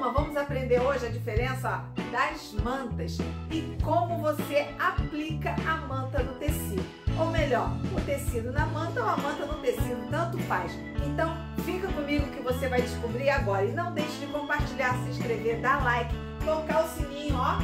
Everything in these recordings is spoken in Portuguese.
turma, vamos aprender hoje a diferença das mantas e como você aplica a manta no tecido. Ou melhor, o tecido na manta ou a manta no tecido, tanto faz. Então, fica comigo que você vai descobrir agora. E não deixe de compartilhar, se inscrever, dar like, colocar o sininho, ó,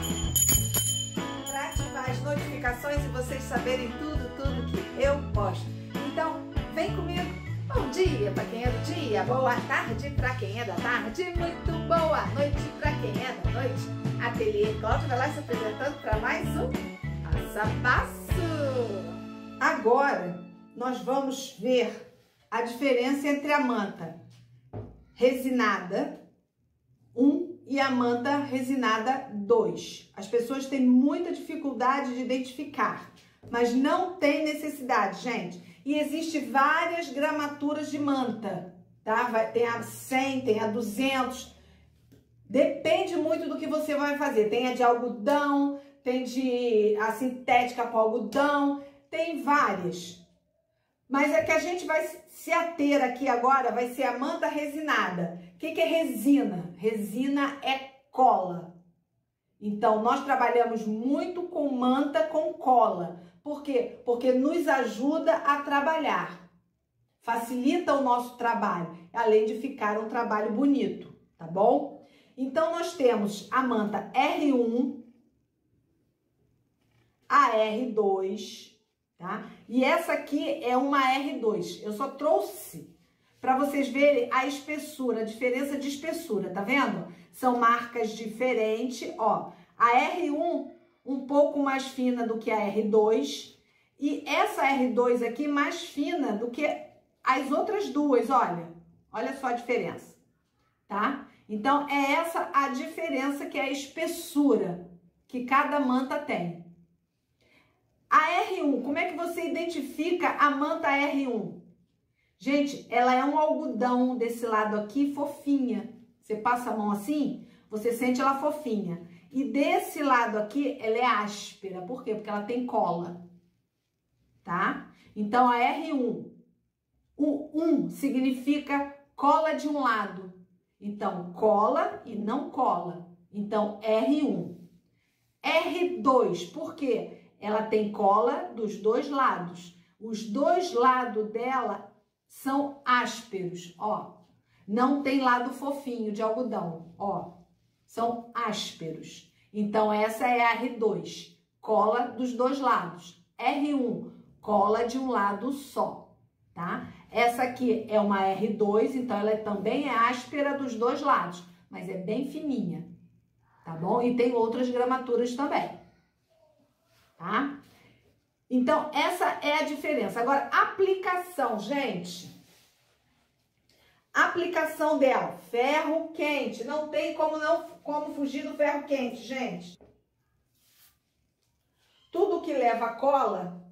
para ativar as notificações e vocês saberem tudo, tudo que eu posto. Então, vem comigo Bom dia para quem é do dia, boa tarde para quem é da tarde, muito boa noite para quem é da noite. Ateliê Cláudio vai lá se apresentando para mais um Passo a Passo. Agora nós vamos ver a diferença entre a manta resinada 1 e a manta resinada 2. As pessoas têm muita dificuldade de identificar, mas não tem necessidade, gente e existe várias gramaturas de manta, tá? Vai, tem a 100, tem a 200, depende muito do que você vai fazer. Tem a de algodão, tem de a sintética com algodão, tem várias. Mas é que a gente vai se ater aqui agora, vai ser a manta resinada. O que, que é resina? Resina é cola. Então, nós trabalhamos muito com manta com cola. Por quê? Porque nos ajuda a trabalhar. Facilita o nosso trabalho, além de ficar um trabalho bonito, tá bom? Então, nós temos a manta R1, a R2, tá? E essa aqui é uma R2. Eu só trouxe para vocês verem a espessura, a diferença de espessura, tá vendo? São marcas diferentes, ó. A R1 um pouco mais fina do que a R2 e essa R2 aqui mais fina do que as outras duas, olha. Olha só a diferença, tá? Então, é essa a diferença que é a espessura que cada manta tem. A R1, como é que você identifica a manta R1? Gente, ela é um algodão desse lado aqui, fofinha. Você passa a mão assim, você sente ela fofinha. E desse lado aqui, ela é áspera. Por quê? Porque ela tem cola. Tá? Então, a R1. O 1 significa cola de um lado. Então, cola e não cola. Então, R1. R2, por quê? Ela tem cola dos dois lados. Os dois lados dela são ásperos, ó. Não tem lado fofinho de algodão, ó. São ásperos. Então, essa é a R2, cola dos dois lados. R1, cola de um lado só, tá? Essa aqui é uma R2, então ela também é áspera dos dois lados, mas é bem fininha, tá bom? E tem outras gramaturas também, tá? Então, essa é a diferença. Agora, aplicação, gente. Aplicação dela, ferro quente. Não tem como não como fugir do ferro quente, gente. Tudo que leva cola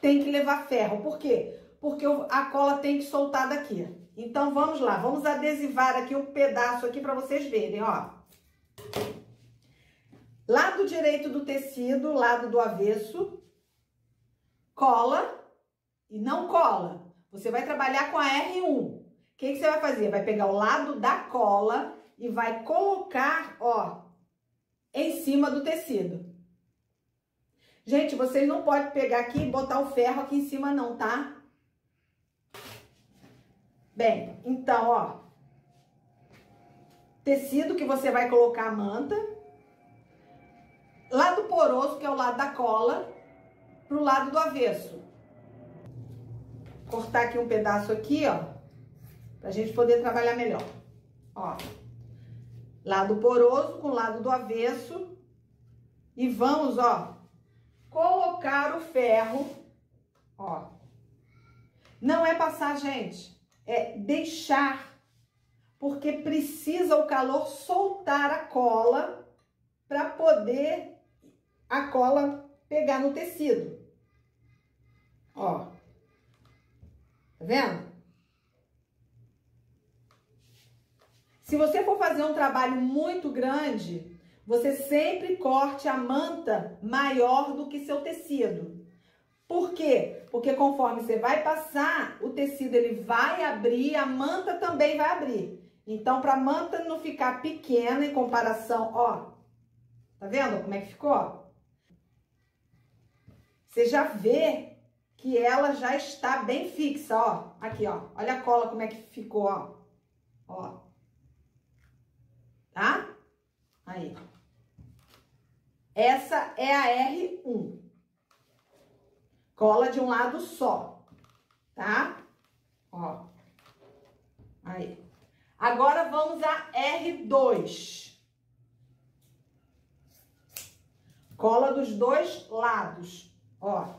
tem que levar ferro. Por quê? Porque a cola tem que soltar daqui. Então, vamos lá. Vamos adesivar aqui um pedaço aqui para vocês verem, ó. Lado direito do tecido, lado do avesso, cola e não cola. Você vai trabalhar com a R1. O que, que você vai fazer? Vai pegar o lado da cola e vai colocar, ó, em cima do tecido. Gente, vocês não podem pegar aqui e botar o ferro aqui em cima não, tá? Bem, então, ó, tecido que você vai colocar a manta, lado poroso, que é o lado da cola, pro lado do avesso. Cortar aqui um pedaço aqui, ó, pra gente poder trabalhar melhor. Ó, lado poroso com lado do avesso. E vamos, ó, colocar o ferro, ó. Não é passar, gente, é deixar, porque precisa o calor soltar a cola para poder a cola pegar no tecido. Ó. Tá vendo? Se você for fazer um trabalho muito grande, você sempre corte a manta maior do que seu tecido. Por quê? Porque conforme você vai passar, o tecido ele vai abrir, a manta também vai abrir. Então, para a manta não ficar pequena em comparação, ó, tá vendo como é que ficou? Você já vê que ela já está bem fixa, ó. Aqui, ó. Olha a cola como é que ficou, ó. Ó. Tá? Aí. Essa é a R1. Cola de um lado só, tá? Ó. Aí. Agora vamos a R2. Cola dos dois lados, ó.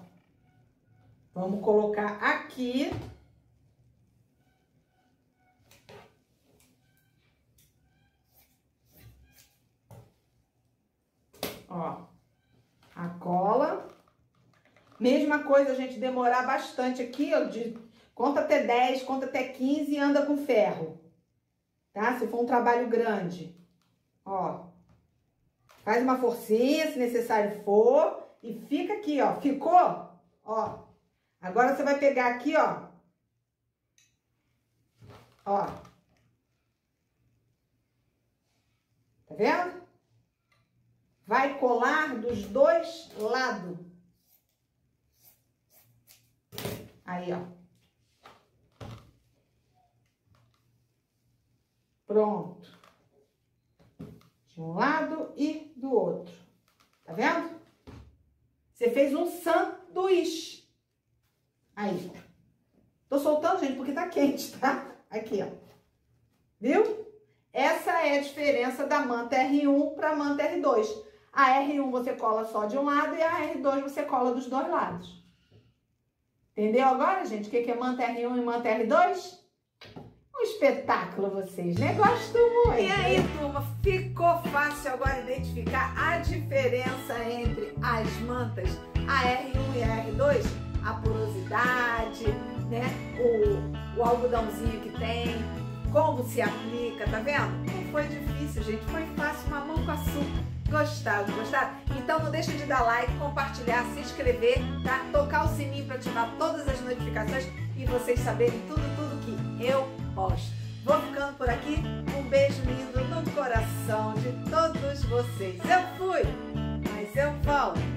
Vamos colocar aqui. Ó, a cola. Mesma coisa, a gente demorar bastante aqui, ó, de, conta até 10, conta até 15 e anda com ferro tá? Se for um trabalho grande, ó. Faz uma forcinha, se necessário for, e fica aqui, ó. Ficou? Ó. Agora você vai pegar aqui, ó. Ó. Tá vendo? Vai colar dos dois lados. Aí, ó. Pronto. De um lado e do outro. Tá vendo? Você fez um sanduíche. Aí. Tô soltando, gente, porque tá quente, tá? Aqui, ó. Viu? Essa é a diferença da manta R1 para manta R2. A R1 você cola só de um lado e a R2 você cola dos dois lados. Entendeu agora, gente, o que é manta R1 e manta R2? Um espetáculo vocês, né? Gosto muito. E aí, turma, ficou fácil agora identificar a diferença entre as mantas A1 e a R2? A porosidade, né? O, o algodãozinho que tem, como se aplica, tá vendo? Não foi difícil, gente, foi fácil, mamão com açúcar. Gostaram, gostaram? Então não deixa de dar like, compartilhar, se inscrever, tá? Tocar o sininho para ativar todas as notificações e vocês saberem tudo, tudo que eu posto. Vou ficando por aqui. Um beijo lindo no coração de todos vocês. Eu fui, mas eu volto.